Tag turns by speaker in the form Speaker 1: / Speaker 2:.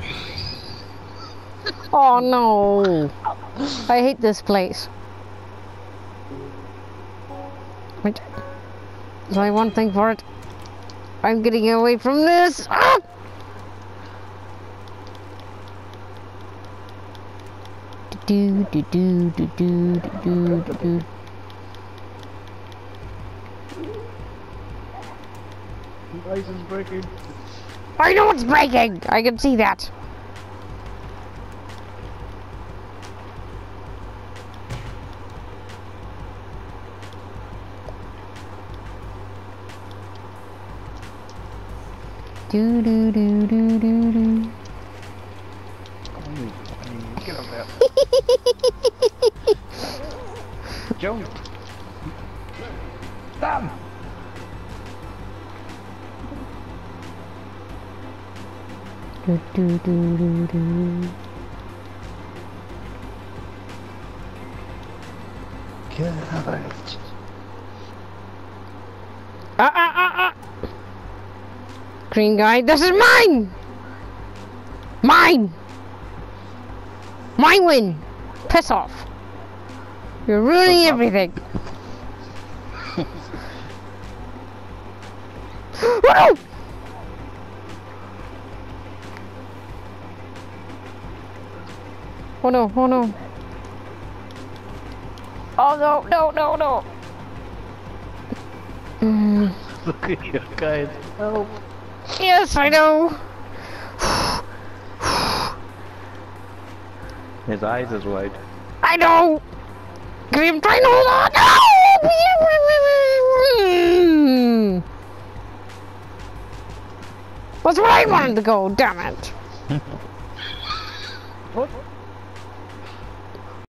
Speaker 1: Oh no! I hate this place. Wait. There's only one thing for it. I'm getting away from this! Ah! Do do do do do do do do.
Speaker 2: Is breaking.
Speaker 1: I know it's breaking! I can see that. Do do do do do do.
Speaker 2: Get up there. Jump. Damn.
Speaker 1: Do do do do do.
Speaker 2: Get out.
Speaker 1: Ah ah ah ah! Green guy, this is mine! Mine! My win! Piss off! You're ruining everything! oh! Oh no, oh no. Oh no, no, no, no. Mm,
Speaker 2: Look at you guys. Help.
Speaker 1: yes, I know.
Speaker 2: His eyes is wide.
Speaker 1: I know. I'm trying to hold on. No! That's where I wanted to go. Damn it.
Speaker 2: What?